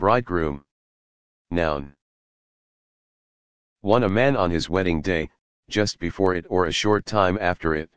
Bridegroom. Noun. 1. A man on his wedding day, just before it or a short time after it.